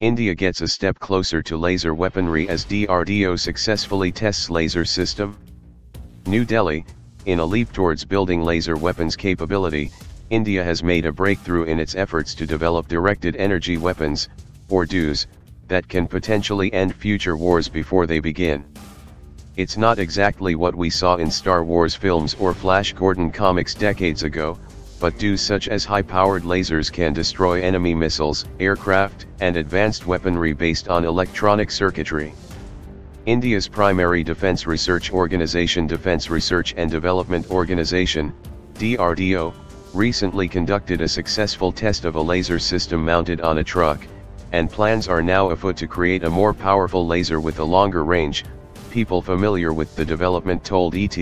India gets a step closer to laser weaponry as DRDO successfully tests laser system. New Delhi, in a leap towards building laser weapons capability, India has made a breakthrough in its efforts to develop directed energy weapons, or DEWs, that can potentially end future wars before they begin. It's not exactly what we saw in Star Wars films or Flash Gordon comics decades ago, but DEWs such as high-powered lasers can destroy enemy missiles, aircraft, and advanced weaponry based on electronic circuitry. India's primary defense research organization Defense Research and Development Organization, DRDO, recently conducted a successful test of a laser system mounted on a truck, and plans are now afoot to create a more powerful laser with a longer range, people familiar with the development told ET.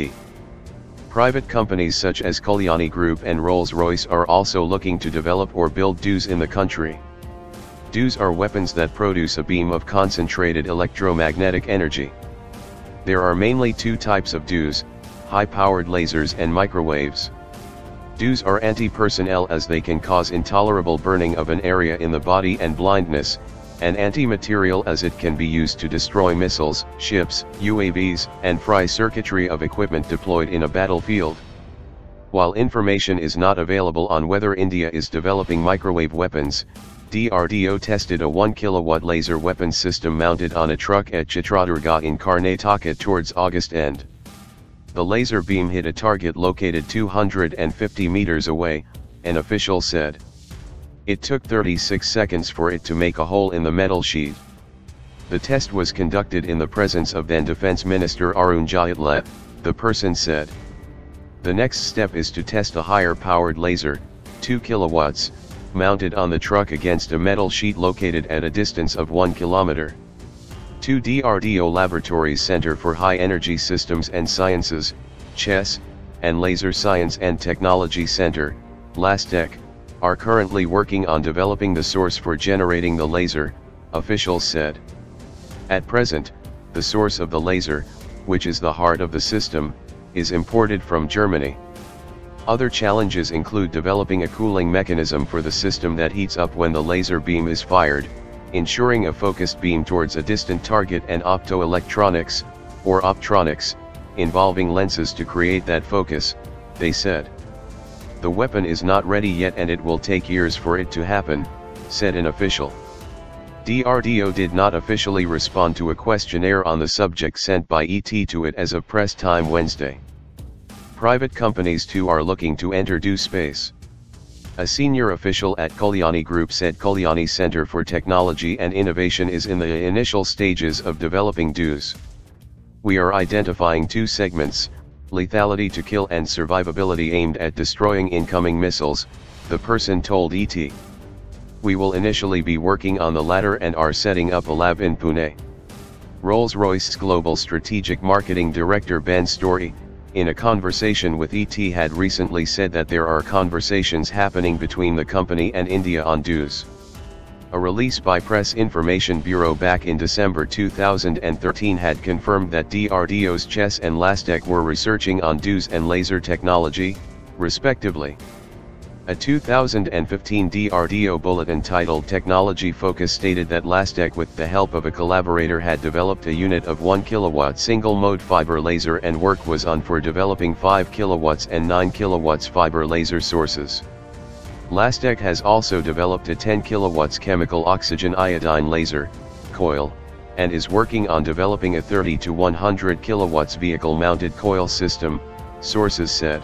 Private companies such as Kalyani Group and Rolls-Royce are also looking to develop or build DEWs in the country. DEWs are weapons that produce a beam of concentrated electromagnetic energy. There are mainly two types of DEWs, high-powered lasers and microwaves. DEWs are anti-personnel as they can cause intolerable burning of an area in the body and blindness, and anti-material as it can be used to destroy missiles, ships, UAVs, and fry circuitry of equipment deployed in a battlefield. While information is not available on whether India is developing microwave weapons, DRDO tested a 1 kilowatt laser weapon system mounted on a truck at Chitradurga in Karnataka towards August end. The laser beam hit a target located 250 meters away, an official said. It took 36 seconds for it to make a hole in the metal sheet. The test was conducted in the presence of then Defense Minister Arun Jaitley, the person said. The next step is to test a higher powered laser, 2 kilowatts, mounted on the truck against a metal sheet located at a distance of 1 kilometer. 2 DRDO Laboratories Center for High Energy Systems and Sciences, CHESS, and Laser Science and Technology Center, LASTEC, are currently working on developing the source for generating the laser, officials said. At present, the source of the laser, which is the heart of the system, is imported from Germany. Other challenges include developing a cooling mechanism for the system that heats up when the laser beam is fired, ensuring a focused beam towards a distant target and optoelectronics, or optronics, involving lenses to create that focus, they said. The weapon is not ready yet and it will take years for it to happen, said an official. DRDO did not officially respond to a questionnaire on the subject sent by ET to it as of press time Wednesday. Private companies too are looking to enter DEW space. A senior official at Kalyani Group said Kalyani Center for Technology and Innovation is in the initial stages of developing DEWs. We are identifying two segments, lethality to kill and survivability aimed at destroying incoming missiles, the person told ET. We will initially be working on the latter and are setting up a lab in Pune. Rolls-Royce's Global Strategic Marketing Director Ben Story, in a conversation with ET had recently said that there are conversations happening between the company and India on DEWs. A release by Press Information Bureau back in December 2013 had confirmed that DRDO's CHESS and LASTEC were researching on DEWs and laser technology, respectively. A 2015 DRDO bulletin titled Technology Focus stated that LASTEC with the help of a collaborator had developed a unit of 1 kW single-mode fiber laser and work was on for developing 5 kW and 9 kW fiber laser sources. LASTEC has also developed a 10 kW chemical oxygen iodine laser, COIL, and is working on developing a 30 to 100 kW vehicle mounted COIL system, sources said.